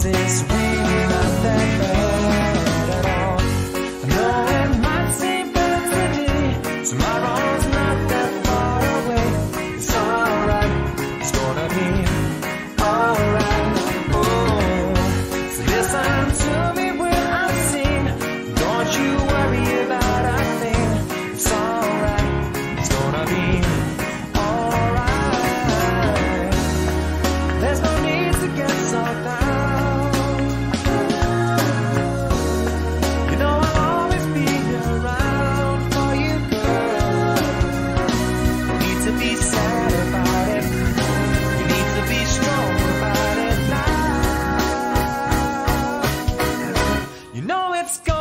It's really not that bad at all. I know it might seem bad today. Tomorrow's not that far away. It's alright, it's gonna be alright. Oh, listen to me when I sing. Don't you worry about a thing. It's alright, it's gonna be alright. There's no need to get so down. let's go.